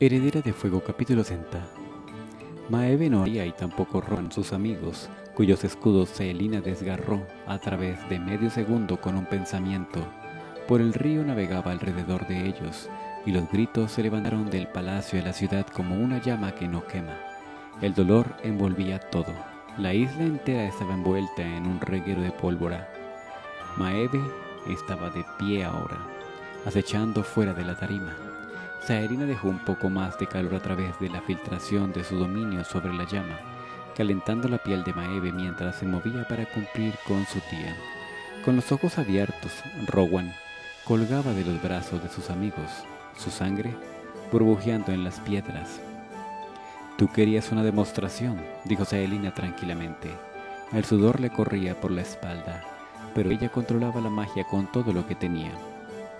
Heredera de Fuego capítulo 60 Maeve no haría y tampoco Ron, sus amigos, cuyos escudos Selina desgarró a través de medio segundo con un pensamiento. Por el río navegaba alrededor de ellos, y los gritos se levantaron del palacio de la ciudad como una llama que no quema. El dolor envolvía todo. La isla entera estaba envuelta en un reguero de pólvora. Maeve estaba de pie ahora, acechando fuera de la tarima. Saerina dejó un poco más de calor a través de la filtración de su dominio sobre la llama, calentando la piel de Maeve mientras se movía para cumplir con su tía. Con los ojos abiertos, Rowan colgaba de los brazos de sus amigos, su sangre burbujeando en las piedras. Tú querías una demostración, dijo Saelina tranquilamente. El sudor le corría por la espalda, pero ella controlaba la magia con todo lo que tenía.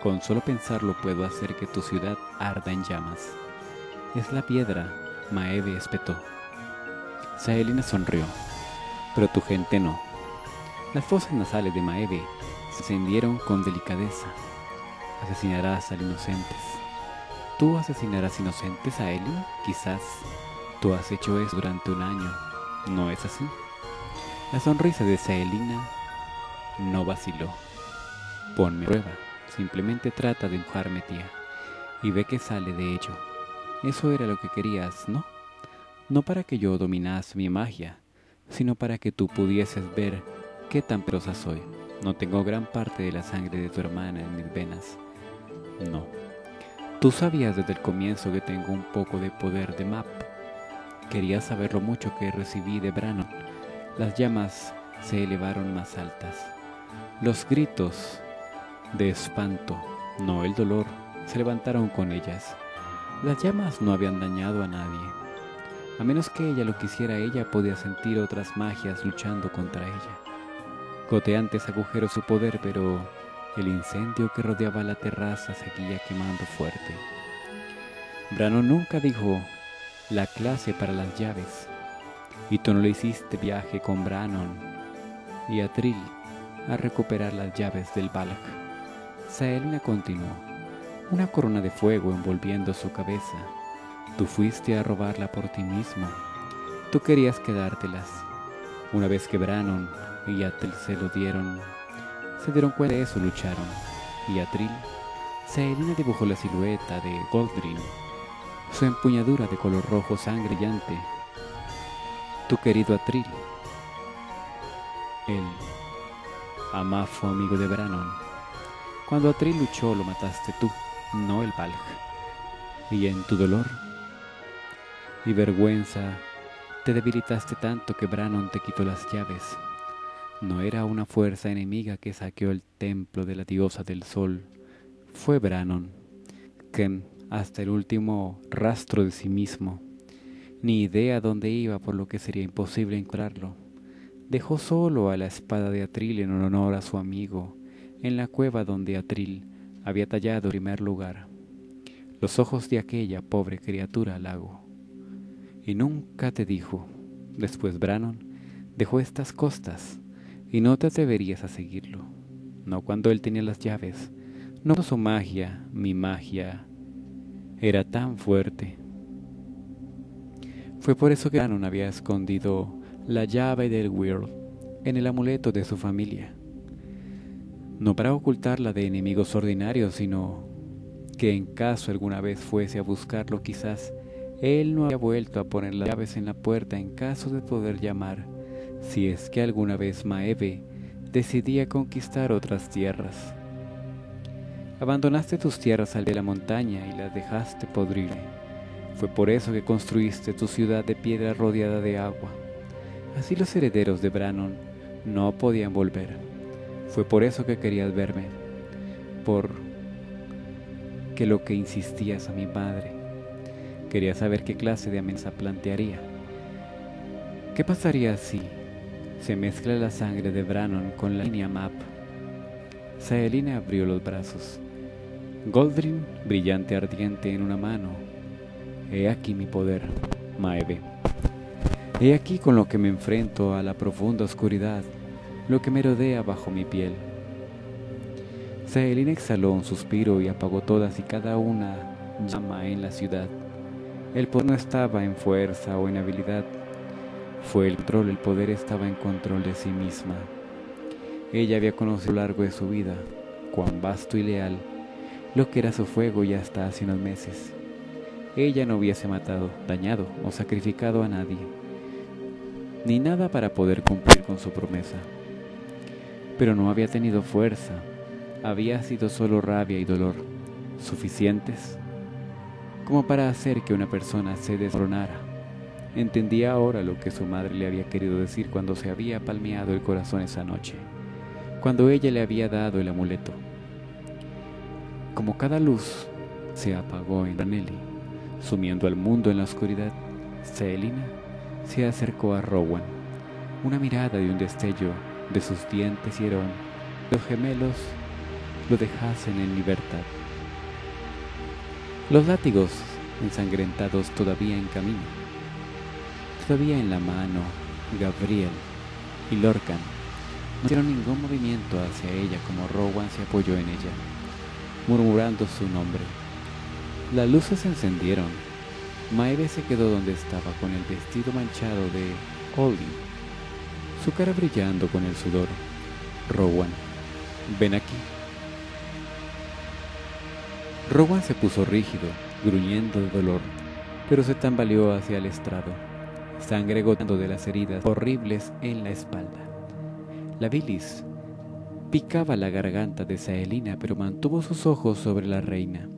Con solo pensarlo puedo hacer que tu ciudad arda en llamas. Es la piedra, Maeve espetó. Saelina sonrió, pero tu gente no. Las fosas nasales de Maeve se encendieron con delicadeza. Asesinarás a inocentes. ¿Tú asesinarás inocentes a Elin? Quizás tú has hecho eso durante un año. ¿No es así? La sonrisa de Saelina no vaciló. Ponme prueba. Simplemente trata de empujarme, tía, y ve que sale de ello. Eso era lo que querías, ¿no? No para que yo dominase mi magia, sino para que tú pudieses ver qué tan perosa soy. No tengo gran parte de la sangre de tu hermana en mis venas. No. Tú sabías desde el comienzo que tengo un poco de poder de map. Querías saber lo mucho que recibí de Brannon. Las llamas se elevaron más altas. Los gritos de espanto, no el dolor, se levantaron con ellas. Las llamas no habían dañado a nadie. A menos que ella lo quisiera, ella podía sentir otras magias luchando contra ella. Goteantes agujeros su poder, pero el incendio que rodeaba la terraza seguía quemando fuerte. Brano nunca dijo la clase para las llaves, y tú no le hiciste viaje con Brannon y Atril a recuperar las llaves del Balak. Saelina continuó, una corona de fuego envolviendo su cabeza. Tú fuiste a robarla por ti mismo. Tú querías quedártelas. Una vez que Brannon y Atril se lo dieron, se dieron cuenta de eso, lucharon. Y Atril, Saelina dibujó la silueta de Goldrin, su empuñadura de color rojo sangre brillante. Tu querido Atril, el amafo amigo de Brannon cuando Atril luchó lo mataste tú, no el Valg. Y en tu dolor y vergüenza te debilitaste tanto que Brannon te quitó las llaves. No era una fuerza enemiga que saqueó el templo de la diosa del sol. Fue Brannon, que hasta el último rastro de sí mismo, ni idea dónde iba por lo que sería imposible encontrarlo, dejó solo a la espada de Atril en honor a su amigo, en la cueva donde Atril había tallado primer lugar los ojos de aquella pobre criatura lago. Y nunca te dijo, después Brannon dejó estas costas y no te atreverías a seguirlo, no cuando él tenía las llaves, no su magia, mi magia, era tan fuerte. Fue por eso que Brannon había escondido la llave del World en el amuleto de su familia no para ocultarla de enemigos ordinarios, sino que en caso alguna vez fuese a buscarlo, quizás él no había vuelto a poner las llaves en la puerta en caso de poder llamar, si es que alguna vez Maeve decidía conquistar otras tierras. Abandonaste tus tierras al de la montaña y las dejaste podrir. Fue por eso que construiste tu ciudad de piedra rodeada de agua. Así los herederos de Brannon no podían volver. Fue por eso que querías verme, por que lo que insistías a mi padre. Quería saber qué clase de amenaza plantearía. ¿Qué pasaría si se mezcla la sangre de Brannon con la línea map? Saelina abrió los brazos. Goldrin, brillante ardiente en una mano. He aquí mi poder, Maeve. He aquí con lo que me enfrento a la profunda oscuridad lo que me rodea bajo mi piel. Saelina exhaló un suspiro y apagó todas y cada una llama en la ciudad. El poder no estaba en fuerza o en habilidad, fue el control, el poder estaba en control de sí misma. Ella había conocido a lo largo de su vida, cuán vasto y leal, lo que era su fuego ya hasta hace unos meses. Ella no hubiese matado, dañado o sacrificado a nadie, ni nada para poder cumplir con su promesa. Pero no había tenido fuerza, había sido solo rabia y dolor, suficientes como para hacer que una persona se desmoronara. Entendía ahora lo que su madre le había querido decir cuando se había palmeado el corazón esa noche, cuando ella le había dado el amuleto. Como cada luz se apagó en Ranelli, sumiendo al mundo en la oscuridad, Celina se acercó a Rowan. Una mirada de un destello de sus dientes hierón, los gemelos lo dejasen en libertad. Los látigos ensangrentados todavía en camino. Todavía en la mano, Gabriel y Lorcan no hicieron ningún movimiento hacia ella como Rowan se apoyó en ella, murmurando su nombre. Las luces se encendieron. Maeve se quedó donde estaba con el vestido manchado de Ollie, su cara brillando con el sudor. Rowan, ven aquí. Rowan se puso rígido, gruñendo de dolor, pero se tambaleó hacia el estrado, sangre gotando de las heridas horribles en la espalda. La bilis picaba la garganta de Saelina, pero mantuvo sus ojos sobre la reina.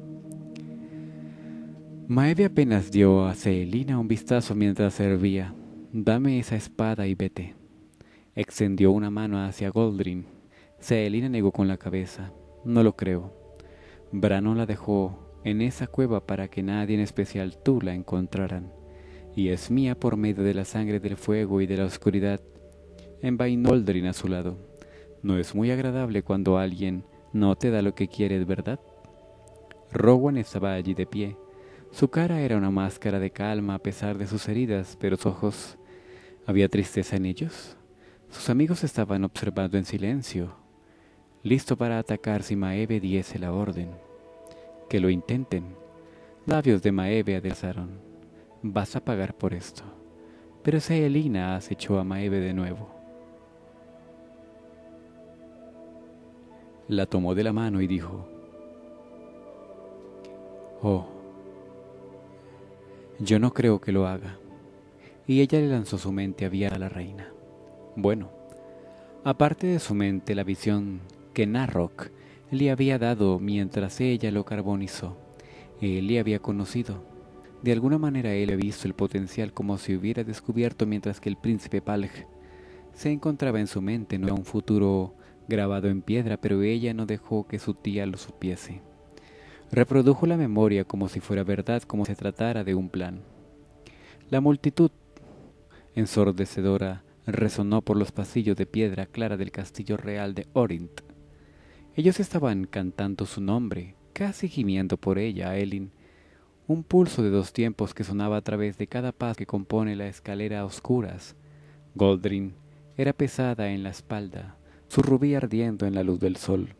Maeve apenas dio a Saelina un vistazo mientras servía. Dame esa espada y vete. Extendió una mano hacia Goldrin. Saelina negó con la cabeza. No lo creo. Brano la dejó en esa cueva para que nadie en especial tú la encontraran, y es mía por medio de la sangre del fuego y de la oscuridad. Envainó Aldrin a su lado. No es muy agradable cuando alguien no te da lo que quieres, ¿verdad? Rowan estaba allí de pie. Su cara era una máscara de calma a pesar de sus heridas, pero sus ojos... ¿Había tristeza en ellos? Sus amigos estaban observando en silencio, listo para atacar si Maeve diese la orden. Que lo intenten. Labios de Maeve adesaron. Vas a pagar por esto. Pero Selina acechó a Maeve de nuevo. La tomó de la mano y dijo, Oh, yo no creo que lo haga. Y ella le lanzó su mente abierta a la reina. Bueno, aparte de su mente, la visión que Narrock le había dado mientras ella lo carbonizó. Él le había conocido. De alguna manera él había visto el potencial como si hubiera descubierto mientras que el príncipe Palg se encontraba en su mente, no era un futuro grabado en piedra, pero ella no dejó que su tía lo supiese. Reprodujo la memoria como si fuera verdad, como si se tratara de un plan. La multitud, ensordecedora, resonó por los pasillos de piedra clara del castillo real de Orint. Ellos estaban cantando su nombre, casi gimiendo por ella, a Elin, un pulso de dos tiempos que sonaba a través de cada paso que compone la escalera a oscuras. Goldrin era pesada en la espalda, su rubí ardiendo en la luz del sol,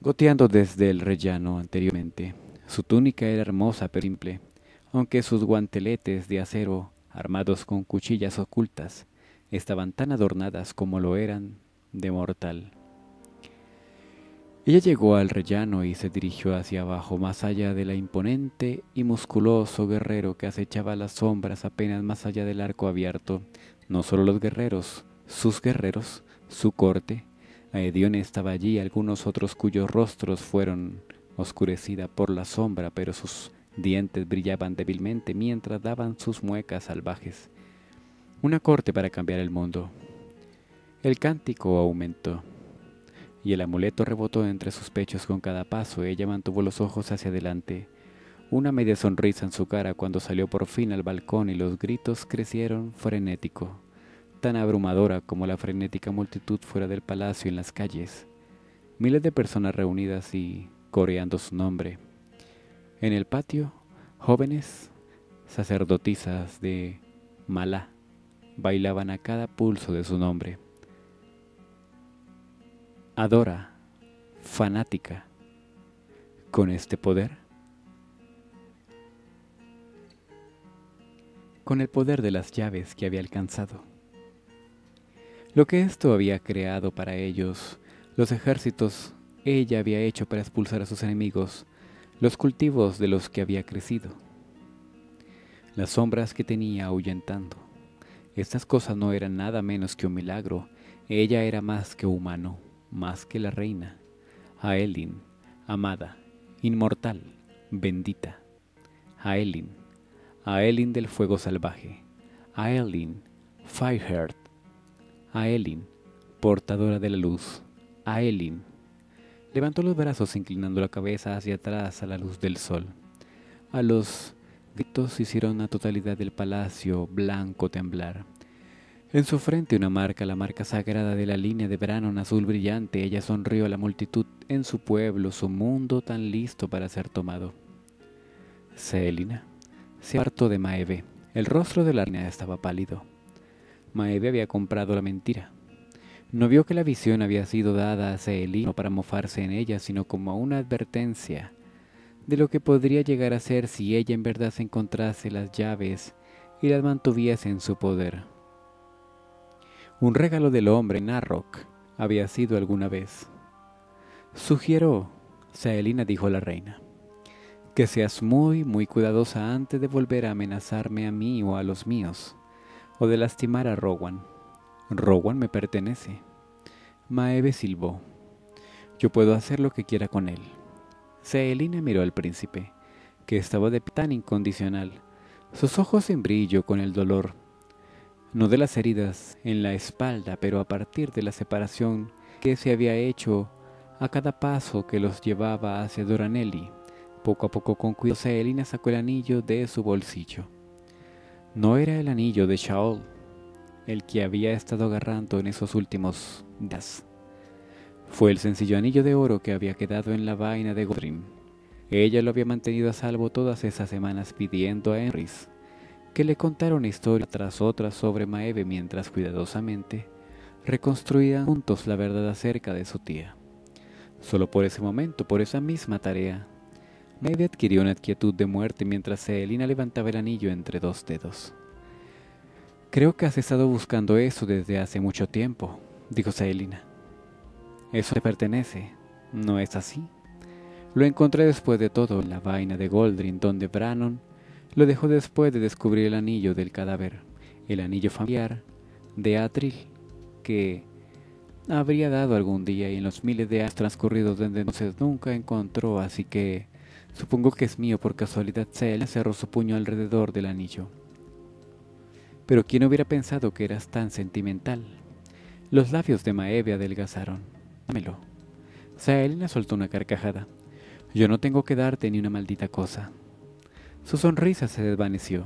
goteando desde el rellano anteriormente. Su túnica era hermosa pero simple, aunque sus guanteletes de acero, armados con cuchillas ocultas, estaban tan adornadas como lo eran de mortal. Ella llegó al rellano y se dirigió hacia abajo, más allá de la imponente y musculoso guerrero que acechaba las sombras apenas más allá del arco abierto. No solo los guerreros, sus guerreros, su corte. Aedion estaba allí, algunos otros cuyos rostros fueron oscurecida por la sombra, pero sus dientes brillaban débilmente mientras daban sus muecas salvajes. Una corte para cambiar el mundo. El cántico aumentó y el amuleto rebotó entre sus pechos con cada paso. Ella mantuvo los ojos hacia adelante, una media sonrisa en su cara cuando salió por fin al balcón y los gritos crecieron frenético, tan abrumadora como la frenética multitud fuera del palacio en las calles. Miles de personas reunidas y coreando su nombre. En el patio, jóvenes sacerdotisas de Malá bailaban a cada pulso de su nombre adora, fanática, con este poder? con el poder de las llaves que había alcanzado. Lo que esto había creado para ellos, los ejércitos ella había hecho para expulsar a sus enemigos, los cultivos de los que había crecido, las sombras que tenía ahuyentando. Estas cosas no eran nada menos que un milagro, ella era más que humano, más que la reina, Aelin, amada, inmortal, bendita, Aelin, Aelin del fuego salvaje, Aelin, Fireheart, Aelin, portadora de la luz, Aelin. Levantó los brazos inclinando la cabeza hacia atrás a la luz del sol. A los hicieron la totalidad del palacio blanco temblar. En su frente una marca, la marca sagrada de la línea de Branon azul brillante. Ella sonrió a la multitud en su pueblo, su mundo tan listo para ser tomado. Selina se apartó de Maeve. El rostro de la reina estaba pálido. Maeve había comprado la mentira. No vio que la visión había sido dada a Selina no para mofarse en ella, sino como una advertencia de lo que podría llegar a ser si ella en verdad se encontrase las llaves y las mantuviese en su poder. Un regalo del hombre Narrock había sido alguna vez. Sugiero, Saelina dijo la reina, que seas muy, muy cuidadosa antes de volver a amenazarme a mí o a los míos, o de lastimar a Rowan. Rowan me pertenece. Maeve silbó. Yo puedo hacer lo que quiera con él. Seelina miró al príncipe, que estaba de tan incondicional, sus ojos en brillo con el dolor, no de las heridas en la espalda, pero a partir de la separación que se había hecho a cada paso que los llevaba hacia Doranelli. Poco a poco con cuidado, Selina sacó el anillo de su bolsillo. No era el anillo de Shaol, el que había estado agarrando en esos últimos días. Fue el sencillo anillo de oro que había quedado en la vaina de Godrin. Ella lo había mantenido a salvo todas esas semanas pidiendo a Enris que le contara una historia tras otra sobre Maeve mientras cuidadosamente reconstruían juntos la verdad acerca de su tía. Solo por ese momento, por esa misma tarea, Maeve adquirió una quietud de muerte mientras Selina levantaba el anillo entre dos dedos. Creo que has estado buscando eso desde hace mucho tiempo, dijo Selina. Eso te pertenece, ¿no es así? Lo encontré después de todo en la vaina de Goldrin, donde Brannon lo dejó después de descubrir el anillo del cadáver, el anillo familiar de Atril, que habría dado algún día y en los miles de años transcurridos desde entonces nunca encontró, así que Supongo que es mío por casualidad. Cel cerró su puño alrededor del anillo. Pero ¿quién hubiera pensado que eras tan sentimental? Los labios de Maeve adelgazaron. Dámelo. Saelina soltó una carcajada. Yo no tengo que darte ni una maldita cosa. Su sonrisa se desvaneció.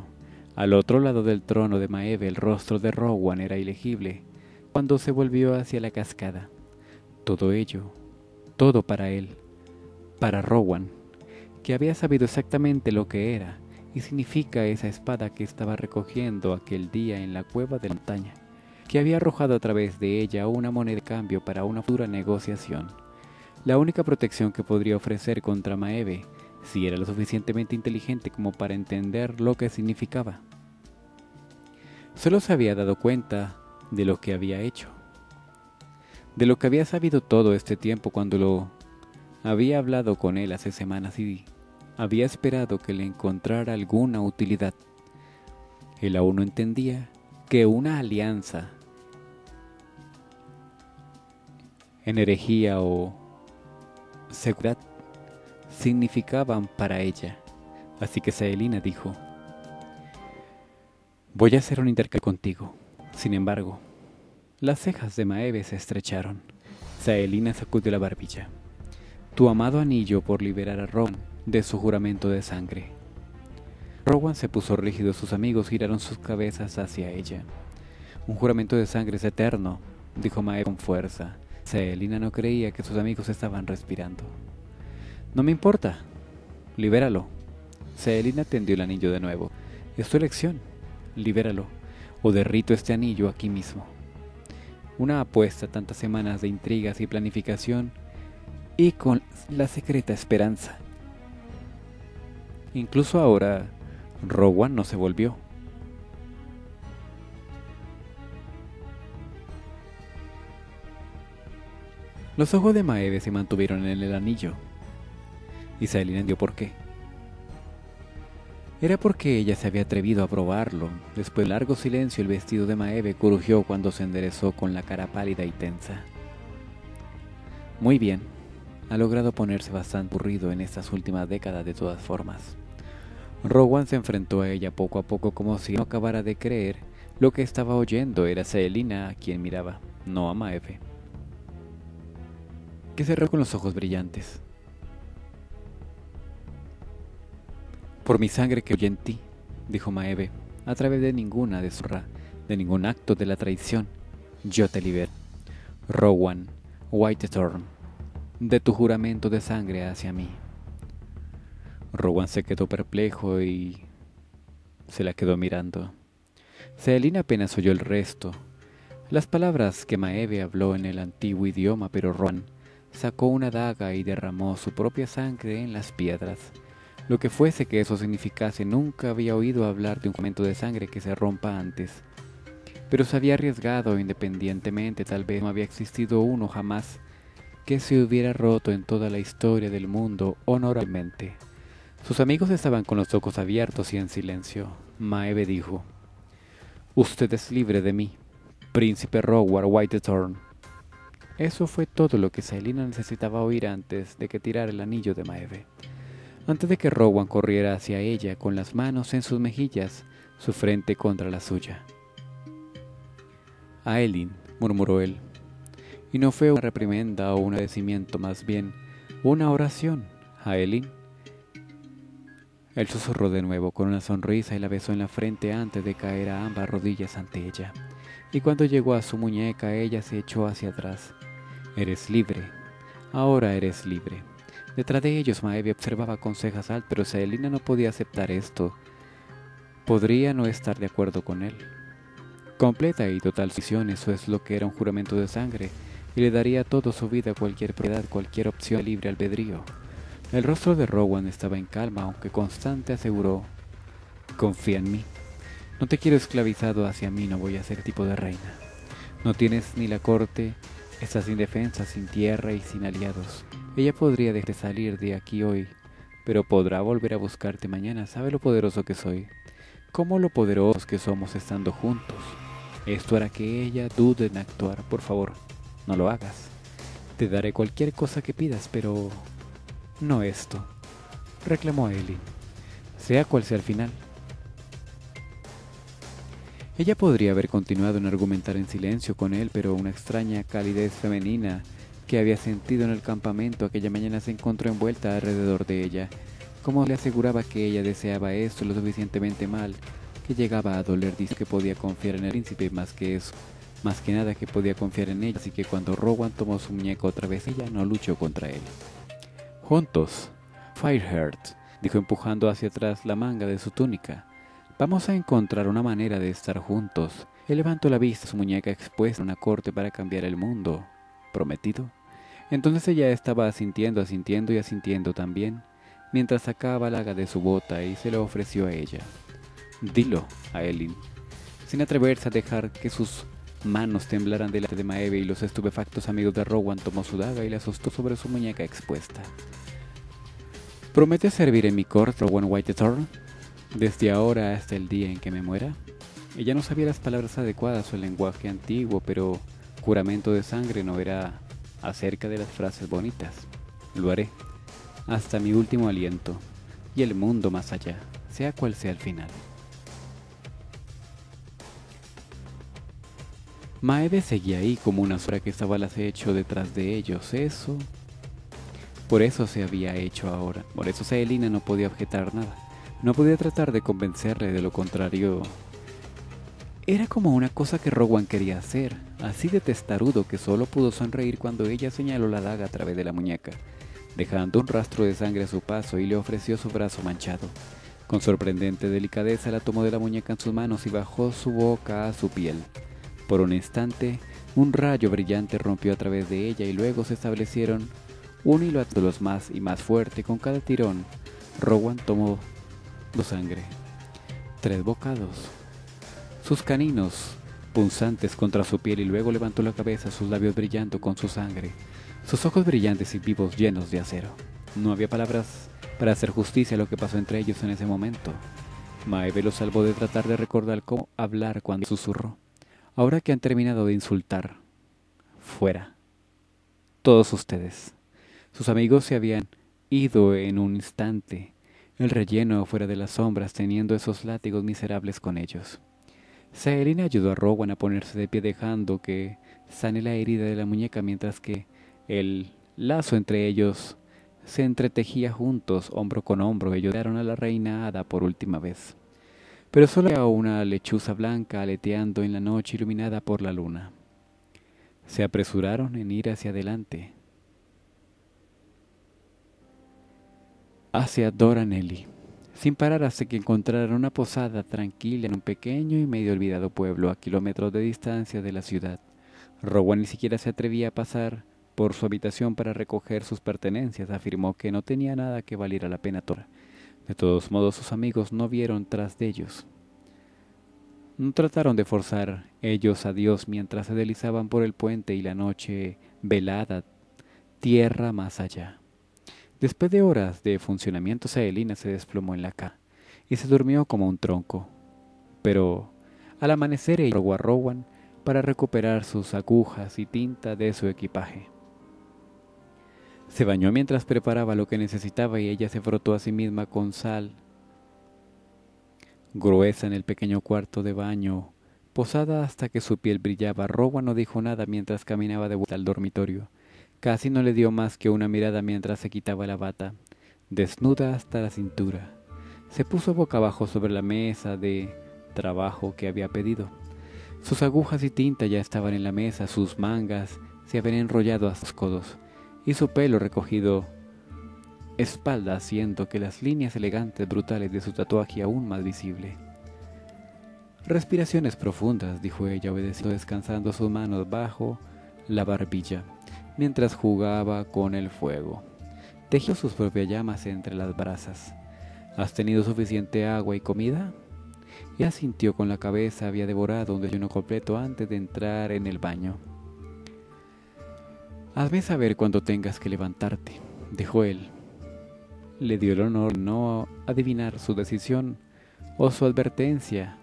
Al otro lado del trono de Maeve el rostro de Rowan era ilegible cuando se volvió hacia la cascada. Todo ello, todo para él, para Rowan que había sabido exactamente lo que era y significa esa espada que estaba recogiendo aquel día en la cueva de la montaña, que había arrojado a través de ella una moneda de cambio para una futura negociación, la única protección que podría ofrecer contra Maeve si era lo suficientemente inteligente como para entender lo que significaba. Solo se había dado cuenta de lo que había hecho, de lo que había sabido todo este tiempo cuando lo había hablado con él hace semanas y había esperado que le encontrara alguna utilidad. Él aún no entendía que una alianza en herejía o seguridad significaban para ella. Así que Saelina dijo, voy a hacer un intercambio contigo. Sin embargo, las cejas de Maeve se estrecharon. Saelina sacudió la barbilla tu amado anillo por liberar a Rowan de su juramento de sangre. Rowan se puso rígido, sus amigos giraron sus cabezas hacia ella. Un juramento de sangre es eterno, dijo Mae con fuerza. Selina no creía que sus amigos estaban respirando. No me importa, libéralo. Selina tendió el anillo de nuevo. Es tu elección, libéralo, o derrito este anillo aquí mismo. Una apuesta, tantas semanas de intrigas y planificación, y con la secreta esperanza. Incluso ahora, Rowan no se volvió. Los ojos de Maeve se mantuvieron en el anillo. Y Saelina entendió por qué. Era porque ella se había atrevido a probarlo. Después de largo silencio, el vestido de Maeve crujió cuando se enderezó con la cara pálida y tensa. Muy bien, ha logrado ponerse bastante aburrido en estas últimas décadas de todas formas. Rowan se enfrentó a ella poco a poco como si no acabara de creer lo que estaba oyendo. Era Selina a quien miraba, no a Maeve. Cerró con los ojos brillantes. Por mi sangre que oye en ti, dijo Maeve, a través de ninguna deshonra, de ningún acto de la traición, yo te libero. Rowan, Whitethorn, de tu juramento de sangre hacia mí. Rowan se quedó perplejo y se la quedó mirando. Selina apenas oyó el resto. Las palabras que Maeve habló en el antiguo idioma, pero Rowan sacó una daga y derramó su propia sangre en las piedras. Lo que fuese que eso significase, nunca había oído hablar de un juramento de sangre que se rompa antes. Pero se había arriesgado independientemente, tal vez no había existido uno jamás que se hubiera roto en toda la historia del mundo honorablemente. Sus amigos estaban con los ojos abiertos y en silencio. Maeve dijo, Usted es libre de mí, príncipe Rowar Whitethorn. Eso fue todo lo que Selina necesitaba oír antes de que tirara el anillo de Maeve antes de que Rowan corriera hacia ella con las manos en sus mejillas, su frente contra la suya. Aelin, murmuró él, y no fue una reprimenda o un agradecimiento, más bien una oración. Aelin. Él susurró de nuevo con una sonrisa y la besó en la frente antes de caer a ambas rodillas ante ella. Y cuando llegó a su muñeca, ella se echó hacia atrás. Eres libre. Ahora eres libre. Detrás de ellos, Maeve observaba con cejas altas, pero Selina no podía aceptar esto. Podría no estar de acuerdo con él. Completa y total decisión, eso es lo que era un juramento de sangre, y le daría toda su vida, cualquier propiedad, cualquier opción de libre albedrío. El rostro de Rowan estaba en calma, aunque constante aseguró, confía en mí. No te quiero esclavizado hacia mí, no voy a ser tipo de reina. No tienes ni la corte, estás indefensa, sin tierra y sin aliados. Ella podría dejar de salir de aquí hoy, pero podrá volver a buscarte mañana. ¿Sabe lo poderoso que soy? ¿Cómo lo poderosos que somos estando juntos? Esto hará que ella dude en actuar. Por favor, no lo hagas. Te daré cualquier cosa que pidas, pero no esto. Reclamó Ellie. Sea cual sea el final. Ella podría haber continuado en argumentar en silencio con él, pero una extraña calidez femenina que había sentido en el campamento aquella mañana se encontró envuelta alrededor de ella, como le aseguraba que ella deseaba esto lo suficientemente mal, que llegaba a doler, dice que podía confiar en el príncipe más que eso, más que nada que podía confiar en ella, así que cuando Rowan tomó su muñeco otra vez, ella no luchó contra él. Juntos, Fireheart, dijo empujando hacia atrás la manga de su túnica. Vamos a encontrar una manera de estar juntos. Él levantó la vista, su muñeca expuesta en una corte para cambiar el mundo. ¿Prometido? Entonces ella estaba asintiendo, asintiendo y asintiendo también, mientras sacaba la laga de su bota y se lo ofreció a ella. Dilo, a Elin, sin atreverse a dejar que sus manos temblaran delante de Maeve y los estupefactos amigos de Rowan tomó su daga y la asustó sobre su muñeca expuesta. ¿Promete servir en mi corte, Rowan Whitethorn? Desde ahora hasta el día en que me muera. Ella no sabía las palabras adecuadas o el lenguaje antiguo, pero juramento de sangre no era acerca de las frases bonitas. Lo haré, hasta mi último aliento, y el mundo más allá, sea cual sea el final. Maeve seguía ahí como una sombra que estaba al acecho detrás de ellos. Eso... Por eso se había hecho ahora. Por eso Selina no podía objetar nada. No podía tratar de convencerle, de lo contrario, era como una cosa que Rowan quería hacer, así de testarudo que solo pudo sonreír cuando ella señaló la daga a través de la muñeca, dejando un rastro de sangre a su paso y le ofreció su brazo manchado. Con sorprendente delicadeza la tomó de la muñeca en sus manos y bajó su boca a su piel. Por un instante, un rayo brillante rompió a través de ella y luego se establecieron un hilo a los más y más fuerte con cada tirón. Rowan tomó sangre. Tres bocados sus caninos punzantes contra su piel y luego levantó la cabeza, sus labios brillando con su sangre, sus ojos brillantes y vivos llenos de acero. No había palabras para hacer justicia a lo que pasó entre ellos en ese momento. Maeve lo salvó de tratar de recordar cómo hablar cuando susurró. Ahora que han terminado de insultar, fuera. Todos ustedes. Sus amigos se habían ido en un instante, el relleno fuera de las sombras teniendo esos látigos miserables con ellos. Saelina ayudó a Rowan a ponerse de pie dejando que sane la herida de la muñeca mientras que el lazo entre ellos se entretejía juntos, hombro con hombro, y ayudaron a la reina Hada por última vez. Pero solo había una lechuza blanca aleteando en la noche iluminada por la luna. Se apresuraron en ir hacia adelante, hacia Doranelli, sin parar hasta que encontraron una posada tranquila en un pequeño y medio olvidado pueblo a kilómetros de distancia de la ciudad. Rowan ni siquiera se atrevía a pasar por su habitación para recoger sus pertenencias. Afirmó que no tenía nada que valiera la pena Tora. De todos modos, sus amigos no vieron tras de ellos. No trataron de forzar ellos a Dios mientras se deslizaban por el puente y la noche velada, tierra más allá. Después de horas de funcionamiento, Saelina se desplomó en la cama y se durmió como un tronco. Pero al amanecer ella a Rowan para recuperar sus agujas y tinta de su equipaje. Se bañó mientras preparaba lo que necesitaba y ella se frotó a sí misma con sal gruesa en el pequeño cuarto de baño, posada hasta que su piel brillaba. Rowan no dijo nada mientras caminaba de vuelta al dormitorio. Casi no le dio más que una mirada mientras se quitaba la bata, desnuda hasta la cintura. Se puso boca abajo sobre la mesa de trabajo que había pedido. Sus agujas y tinta ya estaban en la mesa, sus mangas se habían enrollado hasta los codos y su pelo recogido espalda haciendo que las líneas elegantes brutales de su tatuaje aún más visible. Respiraciones profundas, dijo ella, obedeciendo descansando sus manos bajo la barbilla, mientras jugaba con el fuego. Tejió sus propias llamas entre las brasas. ¿Has tenido suficiente agua y comida? Ella sintió con la cabeza, había devorado un desayuno completo antes de entrar en el baño. Hazme saber cuando tengas que levantarte, dijo él. Le dio el honor no adivinar su decisión o su advertencia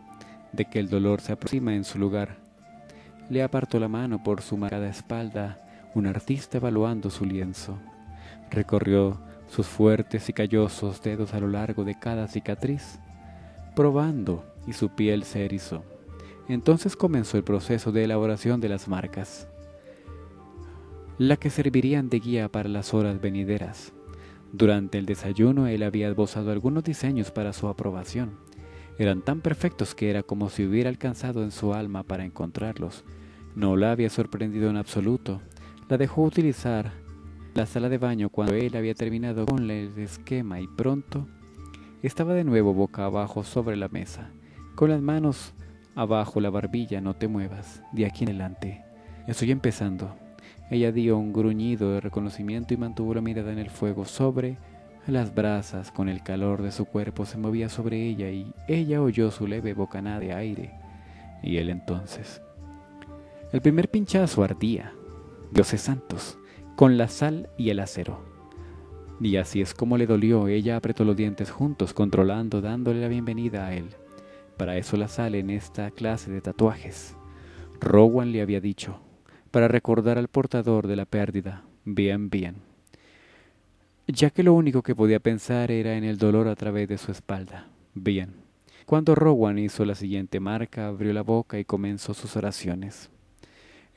de que el dolor se aproxima en su lugar. Le apartó la mano por su marcada espalda, un artista evaluando su lienzo. Recorrió sus fuertes y callosos dedos a lo largo de cada cicatriz, probando, y su piel se erizó. Entonces comenzó el proceso de elaboración de las marcas la que servirían de guía para las horas venideras. Durante el desayuno él había esbozado algunos diseños para su aprobación. Eran tan perfectos que era como si hubiera alcanzado en su alma para encontrarlos. No la había sorprendido en absoluto. La dejó utilizar la sala de baño cuando él había terminado con el esquema y pronto estaba de nuevo boca abajo sobre la mesa, con las manos abajo la barbilla, no te muevas, de aquí en adelante. Estoy empezando. Ella dio un gruñido de reconocimiento y mantuvo la mirada en el fuego sobre las brasas. Con el calor de su cuerpo se movía sobre ella y ella oyó su leve bocanada de aire. Y él entonces. El primer pinchazo ardía, dioses santos, con la sal y el acero. Y así es como le dolió, ella apretó los dientes juntos, controlando, dándole la bienvenida a él. Para eso la sal en esta clase de tatuajes. Rowan le había dicho, para recordar al portador de la pérdida, bien, bien, ya que lo único que podía pensar era en el dolor a través de su espalda. Bien. Cuando Rowan hizo la siguiente marca, abrió la boca y comenzó sus oraciones.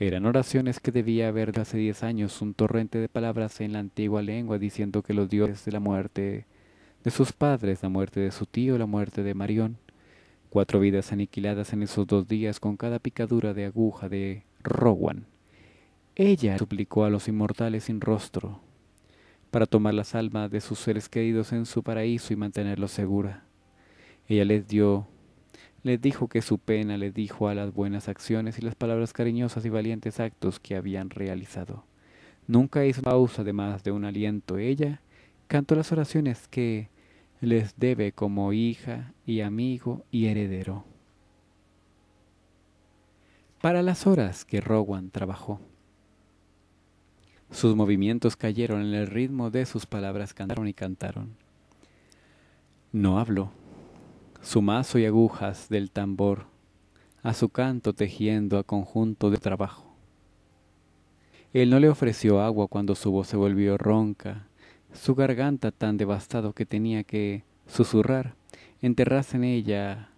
Eran oraciones que debía haber hace diez años, un torrente de palabras en la antigua lengua diciendo que los dioses de la muerte de sus padres, la muerte de su tío, la muerte de Marión, cuatro vidas aniquiladas en esos dos días con cada picadura de aguja de Rowan, ella suplicó a los inmortales sin rostro para tomar las almas de sus seres queridos en su paraíso y mantenerlos segura. Ella les dio, les dijo que su pena le dijo a las buenas acciones y las palabras cariñosas y valientes actos que habían realizado. Nunca hizo pausa de más de un aliento. Ella cantó las oraciones que les debe como hija y amigo y heredero. para las horas que Rowan trabajó. Sus movimientos cayeron en el ritmo de sus palabras, cantaron y cantaron. No habló. Su mazo y agujas del tambor, a su canto tejiendo a conjunto de trabajo. Él no le ofreció agua cuando su voz se volvió ronca, su garganta tan devastado que tenía que susurrar, enterrarse en ella.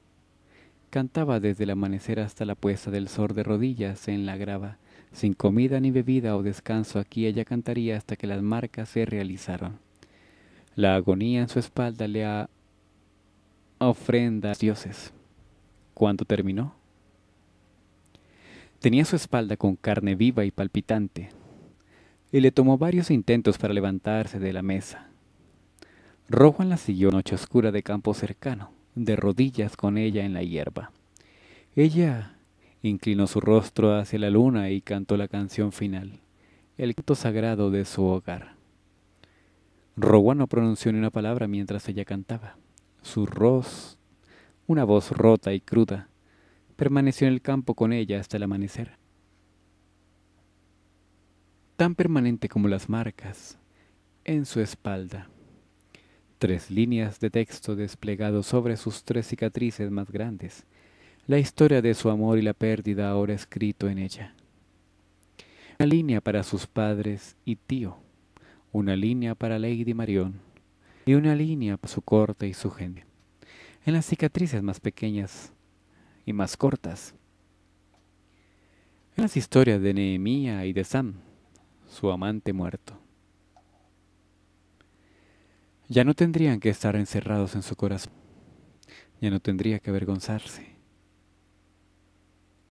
Cantaba desde el amanecer hasta la puesta del sol de rodillas en la grava, sin comida ni bebida o descanso aquí ella cantaría hasta que las marcas se realizaron. La agonía en su espalda le ha ofrenda a los dioses. ¿Cuándo terminó? Tenía su espalda con carne viva y palpitante, y le tomó varios intentos para levantarse de la mesa. Rojuan la siguió noche oscura de campo cercano, de rodillas con ella en la hierba. Ella inclinó su rostro hacia la luna y cantó la canción final, el canto sagrado de su hogar. Rowan no pronunció ni una palabra mientras ella cantaba. Su voz, una voz rota y cruda, permaneció en el campo con ella hasta el amanecer. Tan permanente como las marcas en su espalda. Tres líneas de texto desplegados sobre sus tres cicatrices más grandes. La historia de su amor y la pérdida ahora escrito en ella. Una línea para sus padres y tío. Una línea para Lady Marion. Y una línea su corte y su gente. En las cicatrices más pequeñas y más cortas. En las historias de Nehemía y de Sam, su amante muerto. Ya no tendrían que estar encerrados en su corazón. Ya no tendría que avergonzarse.